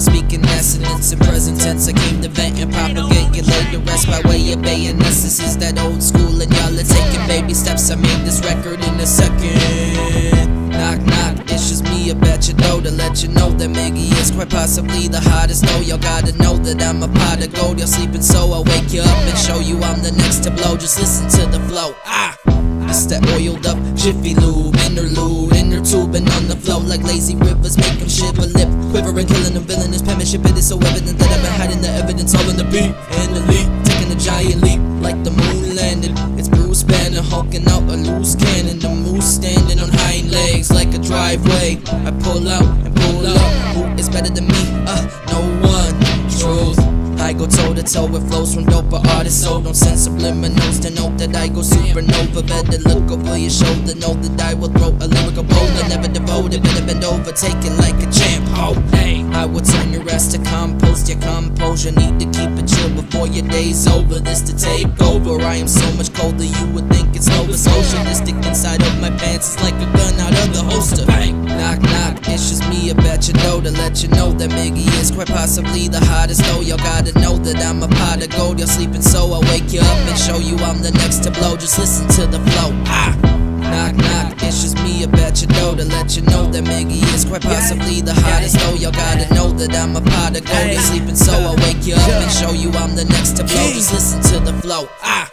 speaking assonance in present tense. I came to vent and propagate you lay the rest by way of bayonets. This is that old school, and y'all are taking baby steps. I made this record in a second. Knock, knock, it's just me, I bet you know to let you know that Miggy is quite possibly the hottest. No, y'all gotta know that I'm a pot of gold. You're sleeping, so I'll wake you up and show you I'm the next to blow. Just listen to the flow. Ah! It's that oiled up Jiffy Lube, interlude, inner tubing on the flow like lazy rivers, make them shiver, penmanship. It is so evident that I've been hiding the evidence all in the beat and the leap, taking a giant leap like the moon landed. It's Bruce Banner hulking out a loose cannon, the moose standing on hind legs like a driveway. I pull out and pull up. Who is better than me? Uh, no one. Truth. I go toe to toe with flows from doper artists, so don't send subliminals to know that I go supernova. Better look over your shoulder, know that I will throw a lyrical boulder. Never devoted, better bend over, take it like a champ. Oh, hey, I will turn your ass to compost. Your composure need to keep it chill before your day's over. This to take over. I am so much colder, you would think it's. The stick inside of my pants is like a gun out of the holster. Knock, knock, it's just me. I bet you know to let you know that Miggy is quite possibly the hottest. Though y'all gotta know that I'm a pot of gold. You're sleeping, so I'll wake you up and show you I'm the next to blow. Just listen to the flow. Ah. Knock, knock, it's just me, I bet you know to let you know that Miggy is quite possibly the hottest. Though y'all gotta know that I'm a pot of gold. You're sleeping, so I'll wake you up and show you I'm the next to blow. Just listen to the flow. Ah.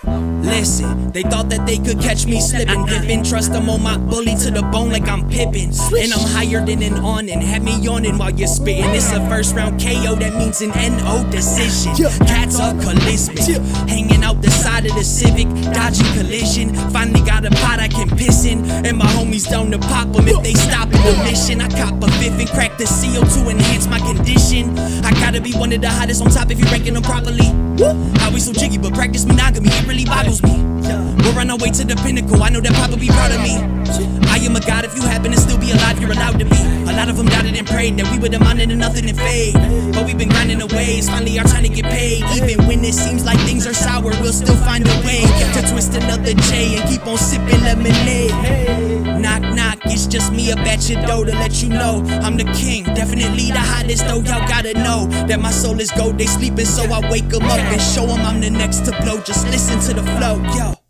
Listen, they thought that they could catch me slipping. Pippin, trust them on my bully to the bone like I'm Pippin. And I'm higher than an on and have me yawning while you're spitting. It's a first round KO, that means an NO decision. Cats are charismatic, hanging out the side of the Civic, dodging collision. Finally got a pot I can piss in, and my homies down to pop them if they stop in the mission. I cop a fifth and crack the CO to enhance my condition. I gotta be one of the hottest on top if you're ranking them properly. How we so jiggy, but practice monogamy, it really boggles me. We're on our way to the pinnacle, I know that Papa be proud of me. I am a god, if you happen to still be alive, you're allowed to be. A lot of them doubted and prayed that we would have minded and nothing and fade. But we've been grinding away, it's finally our time to get paid. Even when it seems like things are sour, we'll still find a way another J and keep on sipping lemonade. Knock, knock, it's just me, a batch of dough to let you know I'm the king, definitely the hottest though. Y'all gotta know that my soul is gold. They sleeping, so I wake 'em up and show 'em I'm the next to blow. Just listen to the flow, yo.